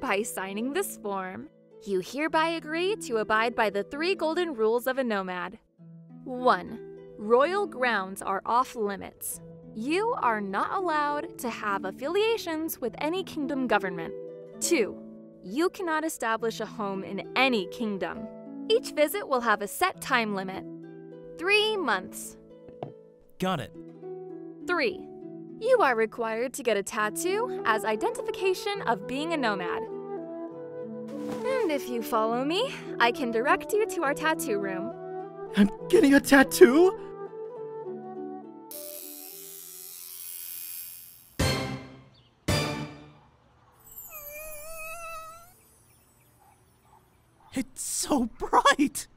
by signing this form, you hereby agree to abide by the three golden rules of a nomad. 1. Royal grounds are off limits. You are not allowed to have affiliations with any kingdom government. 2. You cannot establish a home in any kingdom. Each visit will have a set time limit three months. Got it. 3. You are required to get a tattoo as identification of being a nomad. And if you follow me, I can direct you to our tattoo room. I'm getting a tattoo? It's so bright!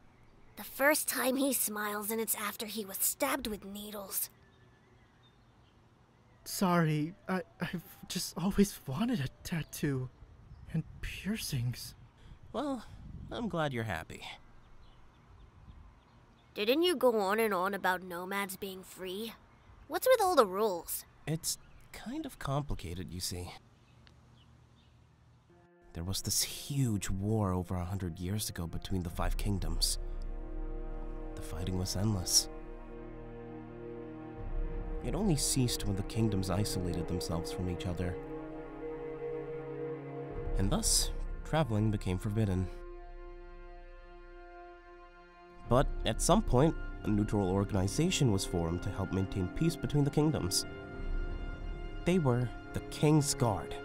The first time he smiles, and it's after he was stabbed with needles. Sorry, I, I've just always wanted a tattoo. And piercings. Well, I'm glad you're happy. Didn't you go on and on about nomads being free? What's with all the rules? It's kind of complicated, you see. There was this huge war over a hundred years ago between the five kingdoms. The fighting was endless. It only ceased when the kingdoms isolated themselves from each other. And thus, traveling became forbidden. But at some point, a neutral organization was formed to help maintain peace between the kingdoms. They were the King's Guard.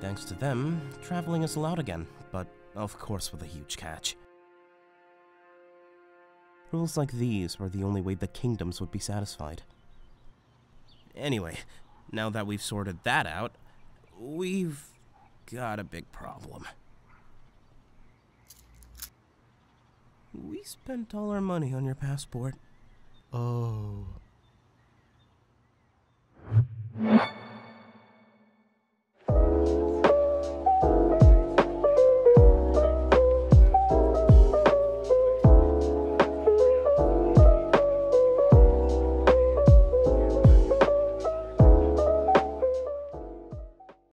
Thanks to them, traveling is allowed again, but of course with a huge catch. Rules like these were the only way the kingdoms would be satisfied. Anyway, now that we've sorted that out, we've got a big problem. We spent all our money on your passport. Oh.